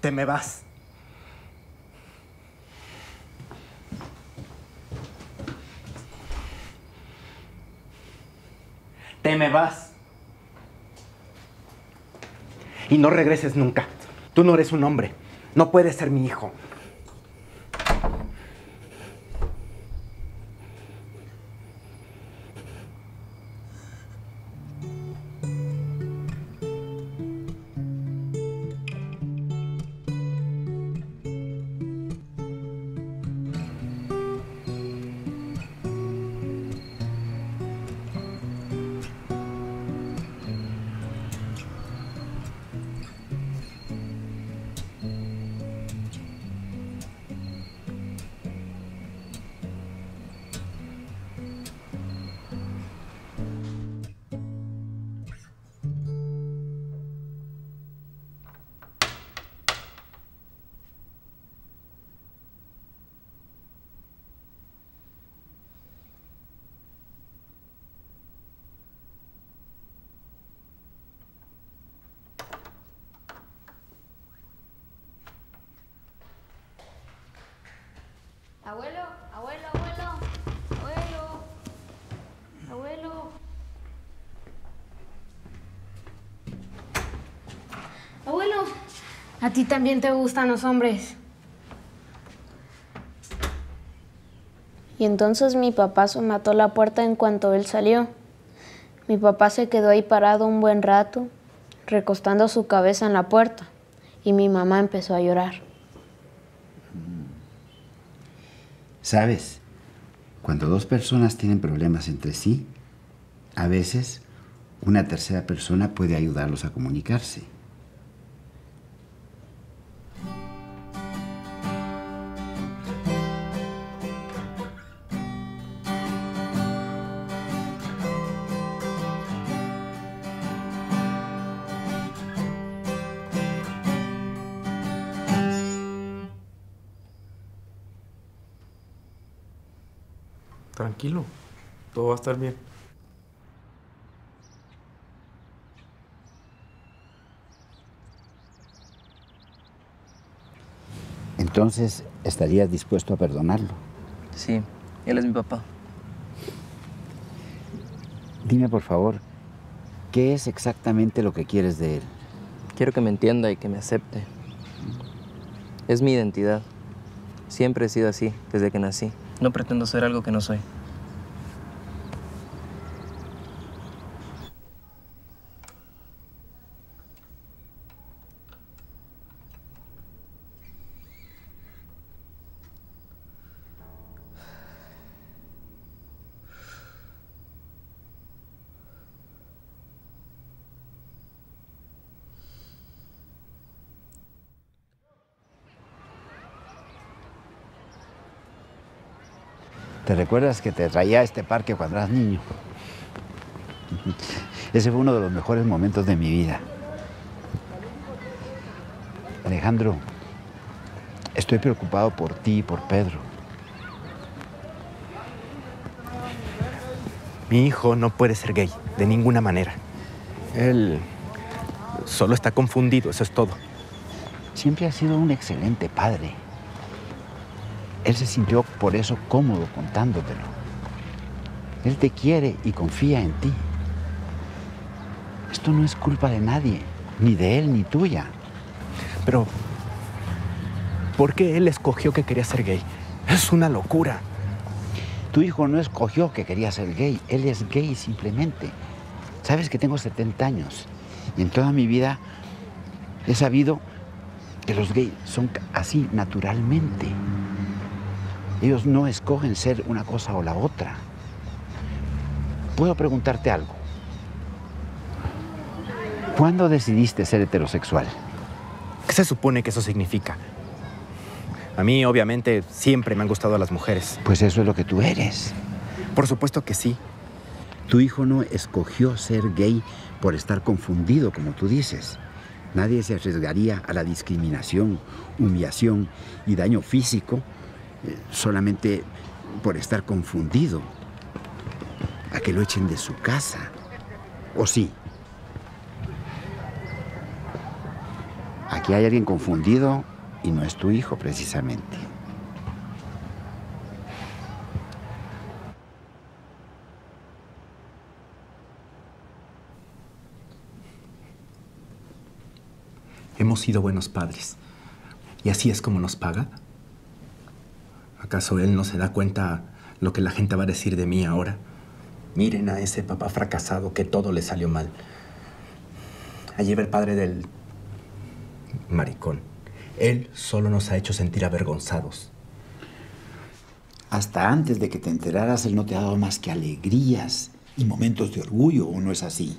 Te me vas. Te me vas. Y no regreses nunca. Tú no eres un hombre. No puedes ser mi hijo. A ti también te gustan los hombres. Y entonces mi papá se mató la puerta en cuanto él salió. Mi papá se quedó ahí parado un buen rato, recostando su cabeza en la puerta, y mi mamá empezó a llorar. ¿Sabes? Cuando dos personas tienen problemas entre sí, a veces una tercera persona puede ayudarlos a comunicarse. Tranquilo, todo va a estar bien. Entonces, ¿estarías dispuesto a perdonarlo? Sí, él es mi papá. Dime, por favor, ¿qué es exactamente lo que quieres de él? Quiero que me entienda y que me acepte. Es mi identidad. Siempre he sido así, desde que nací. No pretendo ser algo que no soy. ¿Te recuerdas que te traía a este parque cuando eras niño? Ese fue uno de los mejores momentos de mi vida. Alejandro, estoy preocupado por ti y por Pedro. Mi hijo no puede ser gay, de ninguna manera. Él solo está confundido, eso es todo. Siempre ha sido un excelente padre. Él se sintió por eso cómodo contándotelo. Él te quiere y confía en ti. Esto no es culpa de nadie, ni de él ni tuya. Pero, ¿por qué él escogió que quería ser gay? Es una locura. Tu hijo no escogió que quería ser gay, él es gay simplemente. Sabes que tengo 70 años y en toda mi vida he sabido que los gays son así naturalmente. Ellos no escogen ser una cosa o la otra. Puedo preguntarte algo. ¿Cuándo decidiste ser heterosexual? ¿Qué se supone que eso significa? A mí, obviamente, siempre me han gustado las mujeres. Pues eso es lo que tú eres. Por supuesto que sí. Tu hijo no escogió ser gay por estar confundido, como tú dices. Nadie se arriesgaría a la discriminación, humillación y daño físico solamente por estar confundido. A que lo echen de su casa. ¿O sí? Aquí hay alguien confundido y no es tu hijo precisamente. Hemos sido buenos padres. ¿Y así es como nos paga? ¿Acaso él no se da cuenta lo que la gente va a decir de mí ahora? Miren a ese papá fracasado que todo le salió mal. Allí va el padre del maricón. Él solo nos ha hecho sentir avergonzados. Hasta antes de que te enteraras, él no te ha dado más que alegrías y momentos de orgullo, ¿o no es así?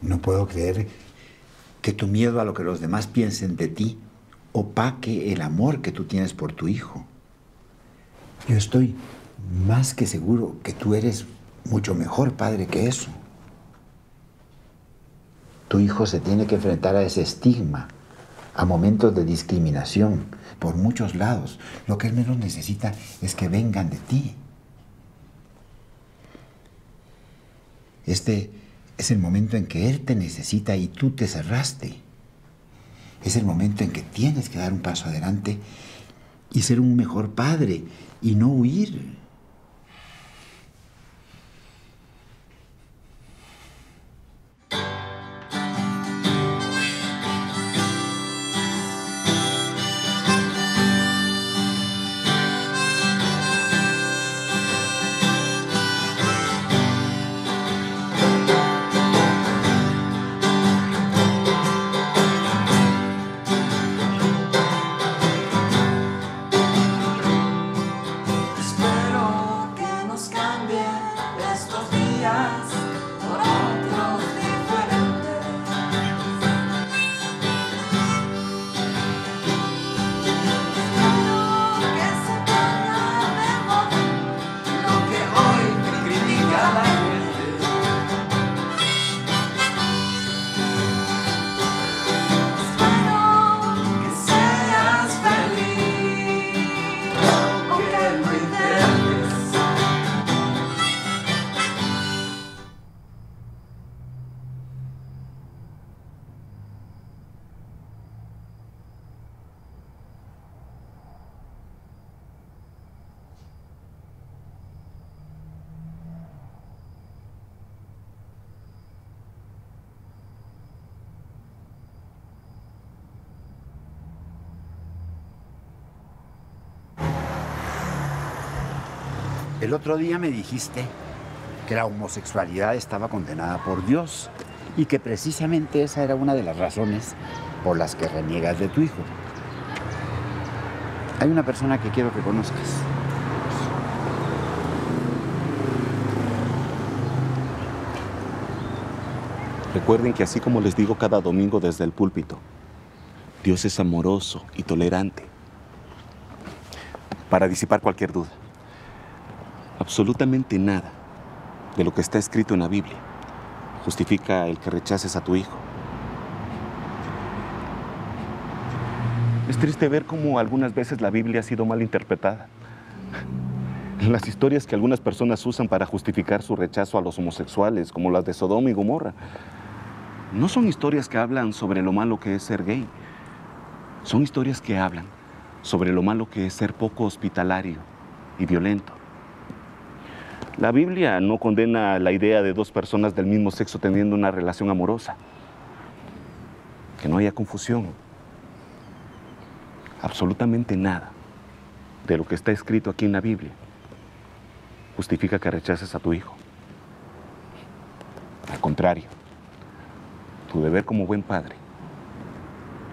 No puedo creer que tu miedo a lo que los demás piensen de ti opaque el amor que tú tienes por tu hijo. Yo estoy más que seguro que tú eres mucho mejor padre que eso. Tu hijo se tiene que enfrentar a ese estigma, a momentos de discriminación por muchos lados. Lo que él menos necesita es que vengan de ti. Este es el momento en que Él te necesita y tú te cerraste. Es el momento en que tienes que dar un paso adelante y ser un mejor padre y no huir. El otro día me dijiste que la homosexualidad estaba condenada por Dios y que precisamente esa era una de las razones por las que reniegas de tu hijo. Hay una persona que quiero que conozcas. Recuerden que así como les digo cada domingo desde el púlpito, Dios es amoroso y tolerante para disipar cualquier duda. Absolutamente nada de lo que está escrito en la Biblia justifica el que rechaces a tu hijo. Es triste ver cómo algunas veces la Biblia ha sido mal interpretada. Las historias que algunas personas usan para justificar su rechazo a los homosexuales, como las de Sodoma y Gomorra, no son historias que hablan sobre lo malo que es ser gay. Son historias que hablan sobre lo malo que es ser poco hospitalario y violento. La Biblia no condena la idea de dos personas del mismo sexo teniendo una relación amorosa. Que no haya confusión. Absolutamente nada de lo que está escrito aquí en la Biblia justifica que rechaces a tu hijo. Al contrario, tu deber como buen padre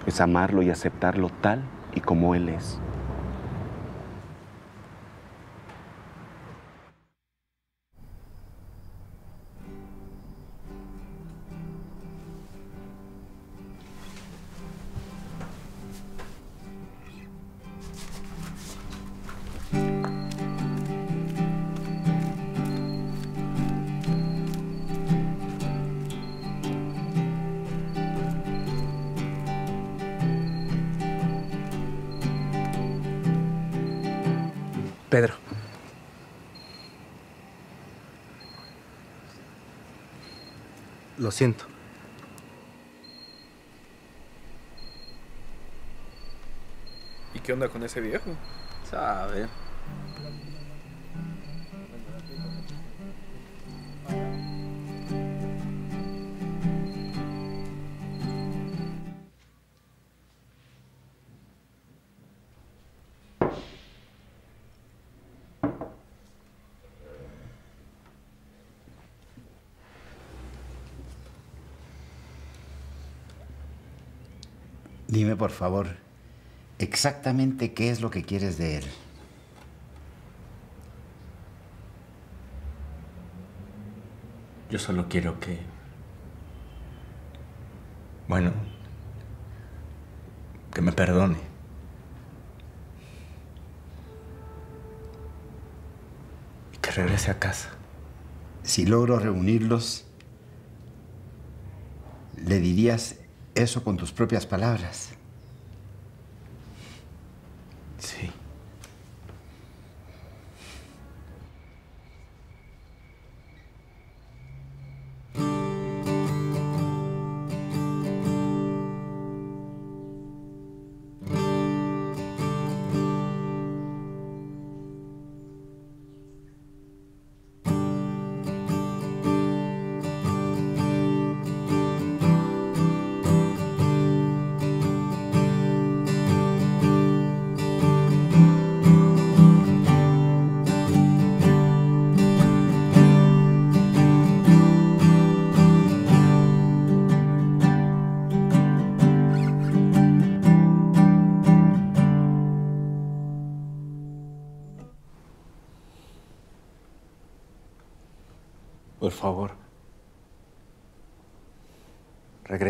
es amarlo y aceptarlo tal y como él es. Pedro. Lo siento. ¿Y qué onda con ese viejo? Sabe. Dime, por favor, exactamente qué es lo que quieres de él. Yo solo quiero que... Bueno, que me perdone. Y que regrese a casa. Si logro reunirlos, le dirías eso con tus propias palabras.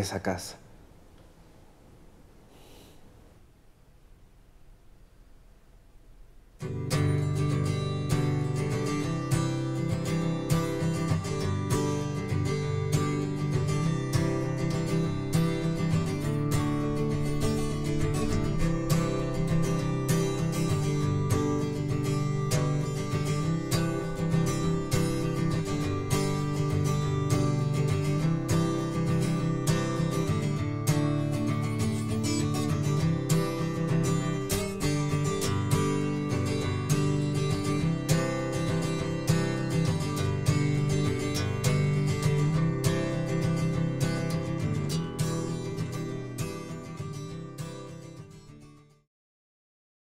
Por favor. Regresa a casa.